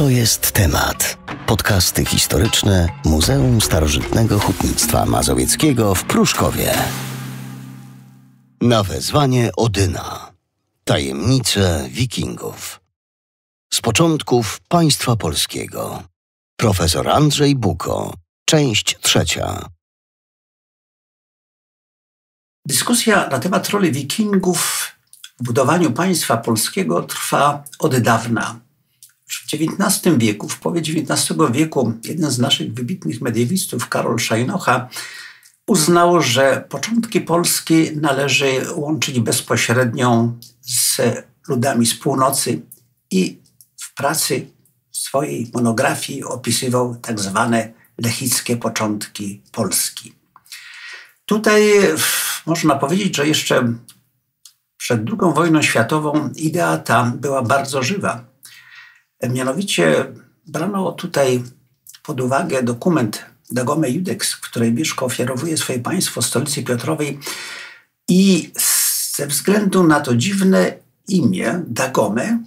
To jest temat. Podcasty historyczne Muzeum Starożytnego Hutnictwa Mazowieckiego w Pruszkowie. Na wezwanie Odyna. Tajemnice Wikingów. Z początków państwa polskiego. Profesor Andrzej Buko. Część trzecia. Dyskusja na temat roli Wikingów w budowaniu państwa polskiego trwa od dawna. W XIX wieku, w połowie XIX wieku, jeden z naszych wybitnych mediewistów, Karol Szajnocha, uznał, że początki Polski należy łączyć bezpośrednio z ludami z północy i w pracy swojej monografii opisywał tak zwane lechickie początki Polski. Tutaj można powiedzieć, że jeszcze przed II wojną światową idea ta była bardzo żywa. Mianowicie brano tutaj pod uwagę dokument Dagome Judex, w której Mieszko ofiarowuje swoje państwo stolicy Piotrowej i ze względu na to dziwne imię Dagome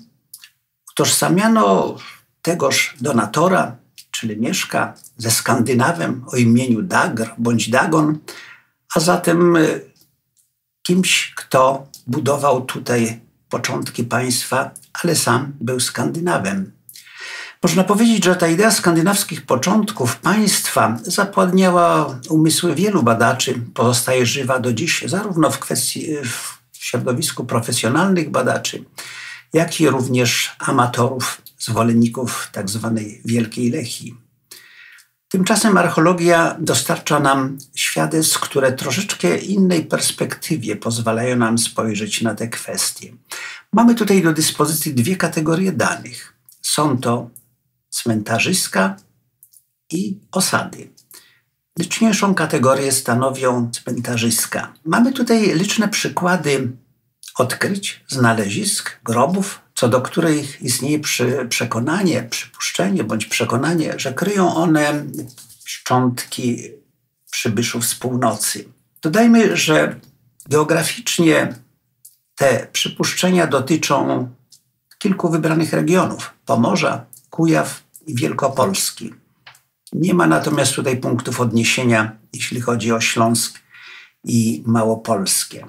utożsamiano tegoż donatora, czyli Mieszka, ze Skandynawem o imieniu Dagr bądź Dagon, a zatem y, kimś, kto budował tutaj początki państwa, ale sam był Skandynawem. Można powiedzieć, że ta idea skandynawskich początków państwa zapładniała umysły wielu badaczy, pozostaje żywa do dziś, zarówno w, kwestii, w środowisku profesjonalnych badaczy, jak i również amatorów, zwolenników tzw. Tak Wielkiej Lechii. Tymczasem archeologia dostarcza nam świadectw, które troszeczkę innej perspektywie pozwalają nam spojrzeć na te kwestie. Mamy tutaj do dyspozycji dwie kategorie danych. Są to cmentarzyska i osady. Liczniejszą kategorię stanowią cmentarzyska. Mamy tutaj liczne przykłady odkryć, znalezisk, grobów, co do których istnieje przekonanie, przypuszczenie bądź przekonanie, że kryją one szczątki przybyszów z północy. Dodajmy, że geograficznie te przypuszczenia dotyczą kilku wybranych regionów: Pomorza, Kujaw i Wielkopolski. Nie ma natomiast tutaj punktów odniesienia, jeśli chodzi o Śląsk i Małopolskie.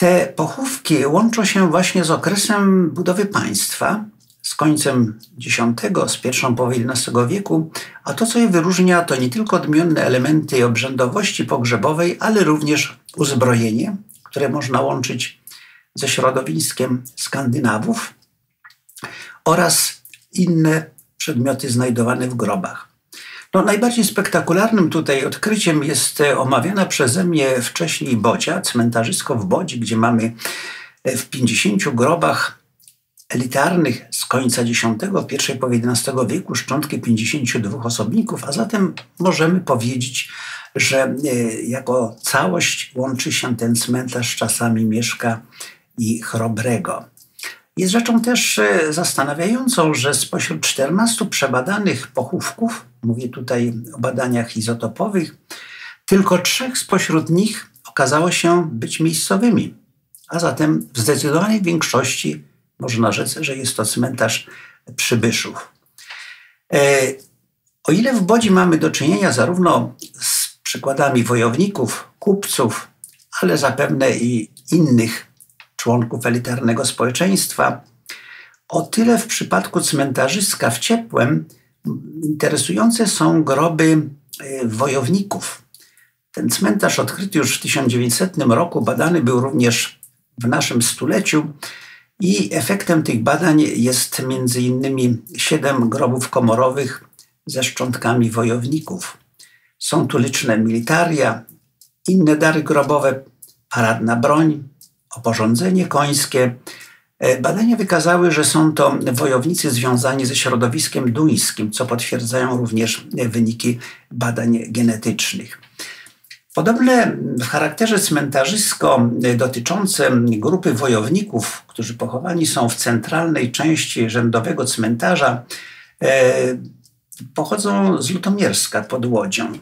Te pochówki łączą się właśnie z okresem budowy państwa, z końcem X, z pierwszą połową XI wieku, a to, co je wyróżnia, to nie tylko odmienne elementy obrzędowości pogrzebowej, ale również uzbrojenie, które można łączyć ze środowiskiem Skandynawów oraz inne przedmioty znajdowane w grobach. No, najbardziej spektakularnym tutaj odkryciem jest e, omawiana przeze mnie wcześniej Bodzia, cmentarzysko w Bodzi, gdzie mamy e, w 50 grobach elitarnych z końca X, pierwszej połowy XI wieku szczątki 52 osobników, a zatem możemy powiedzieć, że e, jako całość łączy się ten cmentarz z czasami Mieszka i Chrobrego. Jest rzeczą też e, zastanawiającą, że spośród 14 przebadanych pochówków, mówię tutaj o badaniach izotopowych, tylko trzech spośród nich okazało się być miejscowymi. A zatem w zdecydowanej większości można rzec, że jest to cmentarz przybyszów. E, o ile w Bodzi mamy do czynienia zarówno z przykładami wojowników, kupców, ale zapewne i innych członków elitarnego społeczeństwa. O tyle w przypadku cmentarzyska w Ciepłem interesujące są groby e, wojowników. Ten cmentarz odkryty już w 1900 roku, badany był również w naszym stuleciu i efektem tych badań jest między innymi siedem grobów komorowych ze szczątkami wojowników. Są tu liczne militaria, inne dary grobowe, paradna broń, oporządzenie końskie. E, badania wykazały, że są to wojownicy związani ze środowiskiem duńskim, co potwierdzają również wyniki badań genetycznych. Podobne w charakterze cmentarzysko dotyczące grupy wojowników, którzy pochowani są w centralnej części rzędowego cmentarza, e, pochodzą z Lutomierska pod Łodzią.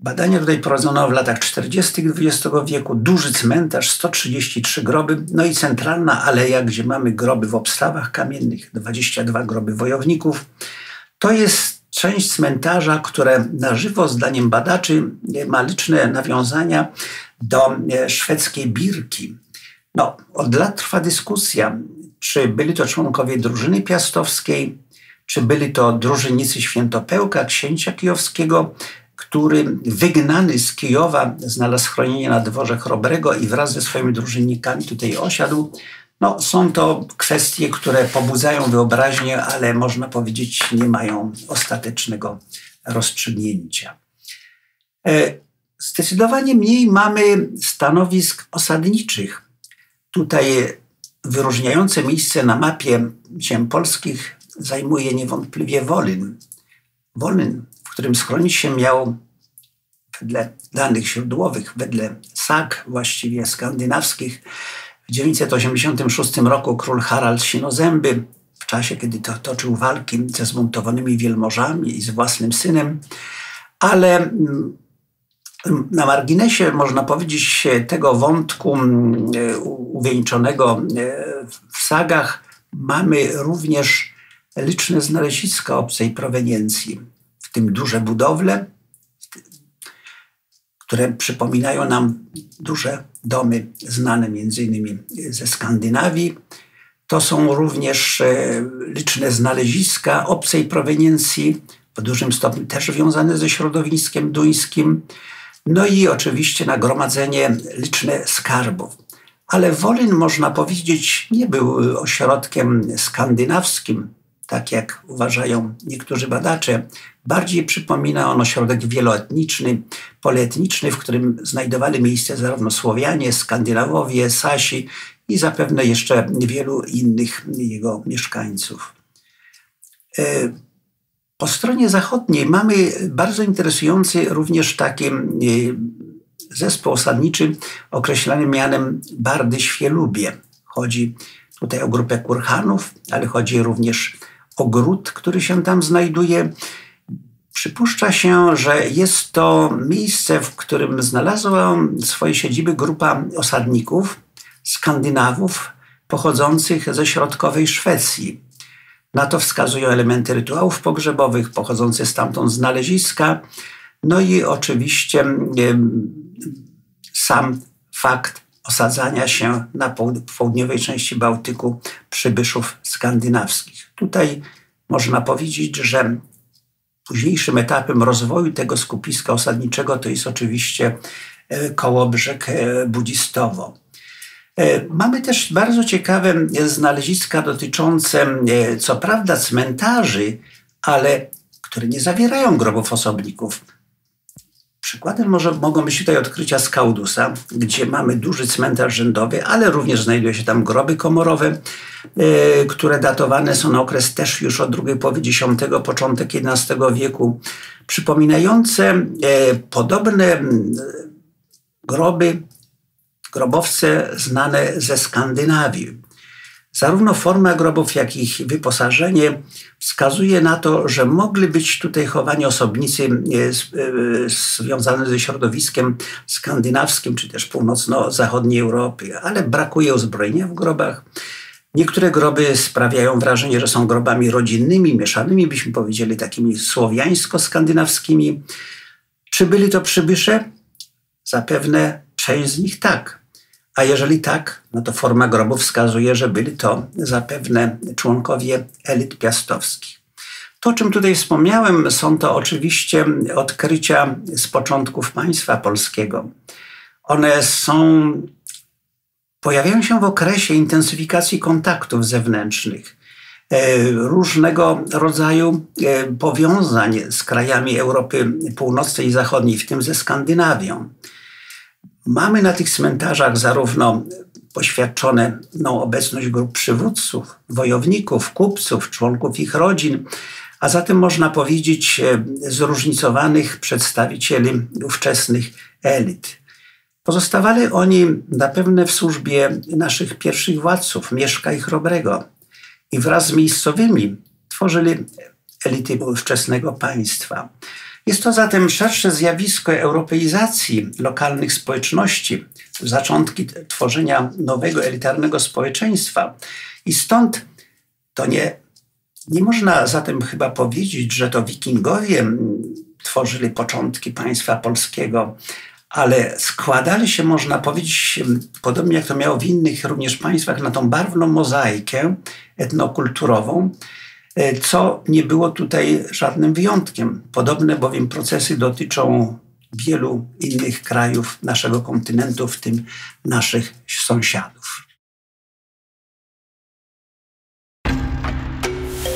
Badania tutaj prowadzono w latach 40. XX wieku. Duży cmentarz, 133 groby, no i centralna aleja, gdzie mamy groby w obstawach kamiennych, 22 groby wojowników. To jest część cmentarza, które na żywo, zdaniem badaczy, ma liczne nawiązania do e, szwedzkiej Birki. No, od lat trwa dyskusja, czy byli to członkowie drużyny piastowskiej, czy byli to drużynicy Świętopełka, księcia kijowskiego, który wygnany z Kijowa znalazł schronienie na dworze Chrobrego i wraz ze swoimi drużynnikami tutaj osiadł. No, są to kwestie, które pobudzają wyobraźnię, ale można powiedzieć, nie mają ostatecznego rozstrzygnięcia. E, zdecydowanie mniej mamy stanowisk osadniczych. Tutaj wyróżniające miejsce na mapie ziem polskich zajmuje niewątpliwie Wolyn. Wolyn, w którym schronić się miał wedle danych źródłowych, wedle sag właściwie skandynawskich, w 986 roku król Harald Sinozęby, w czasie kiedy to toczył walki ze zbuntowanymi wielmożami i z własnym synem, ale mm, na marginesie można powiedzieć tego wątku mm, uwieńczonego e, w sagach mamy również liczne znaleziska obcej proweniencji, w tym duże budowle, które przypominają nam duże domy znane między innymi ze Skandynawii. To są również e, liczne znaleziska obcej proweniencji, w dużym stopniu też związane ze środowiskiem duńskim. No i oczywiście nagromadzenie liczne skarbów. Ale Wolin, można powiedzieć, nie był ośrodkiem skandynawskim, tak jak uważają niektórzy badacze, bardziej przypomina on ośrodek wieloetniczny, polietniczny, w którym znajdowali miejsce zarówno Słowianie, Skandynawowie, Sasi i zapewne jeszcze wielu innych jego mieszkańców. E, po stronie zachodniej mamy bardzo interesujący również taki e, zespół osadniczy określany mianem Bardy Świelubie. Chodzi tutaj o grupę kurhanów, ale chodzi również ogród, który się tam znajduje. Przypuszcza się, że jest to miejsce, w którym znalazła swoje siedziby grupa osadników, Skandynawów, pochodzących ze środkowej Szwecji. Na to wskazują elementy rytuałów pogrzebowych pochodzące stamtąd znaleziska, no i oczywiście sam fakt osadzania się na południowej części Bałtyku przybyszów skandynawskich. Tutaj można powiedzieć, że późniejszym etapem rozwoju tego skupiska osadniczego to jest oczywiście e, Kołobrzeg e, Budzistowo. E, mamy też bardzo ciekawe znaleziska dotyczące, co prawda, cmentarzy, ale które nie zawierają grobów osobników. Przykładem może, mogą być tutaj odkrycia Skaudusa, gdzie mamy duży cmentarz rzędowy, ale również znajdują się tam groby komorowe, e, które datowane są na okres też już od drugiej połowy X, początek XI wieku, przypominające e, podobne groby, grobowce znane ze Skandynawii. Zarówno forma grobów, jak i ich wyposażenie wskazuje na to, że mogli być tutaj chowani osobnicy e, e, związane ze środowiskiem skandynawskim, czy też północno-zachodniej Europy, ale brakuje uzbrojenia w grobach. Niektóre groby sprawiają wrażenie, że są grobami rodzinnymi, mieszanymi, byśmy powiedzieli takimi słowiańsko-skandynawskimi. Czy byli to przybysze? Zapewne część z nich tak. A jeżeli tak, no to forma grobu wskazuje, że byli to zapewne członkowie elit piastowskich. To, o czym tutaj wspomniałem, są to oczywiście odkrycia z początków państwa polskiego. One są, pojawiają się w okresie intensyfikacji kontaktów zewnętrznych, e, różnego rodzaju e, powiązań z krajami Europy Północnej i Zachodniej, w tym ze Skandynawią. Mamy na tych cmentarzach zarówno poświadczone no, obecność grup przywódców, wojowników, kupców, członków ich rodzin, a zatem można powiedzieć e, zróżnicowanych przedstawicieli ówczesnych elit. Pozostawali oni zapewne w służbie naszych pierwszych władców, Mieszka i Chrobrego i wraz z miejscowymi tworzyli elity ówczesnego państwa. Jest to zatem szersze zjawisko europeizacji lokalnych społeczności, zaczątki tworzenia nowego elitarnego społeczeństwa. I stąd to nie, nie można zatem chyba powiedzieć, że to wikingowie tworzyli początki państwa polskiego, ale składali się, można powiedzieć, podobnie jak to miało w innych również państwach, na tą barwną mozaikę etnokulturową, co nie było tutaj żadnym wyjątkiem. Podobne bowiem procesy dotyczą wielu innych krajów naszego kontynentu, w tym naszych sąsiadów.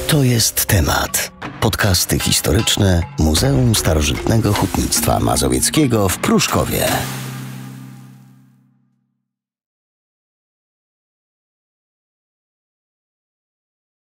To jest temat. Podcasty historyczne Muzeum Starożytnego Hutnictwa Mazowieckiego w Pruszkowie.